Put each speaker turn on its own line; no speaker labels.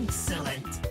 Excellent!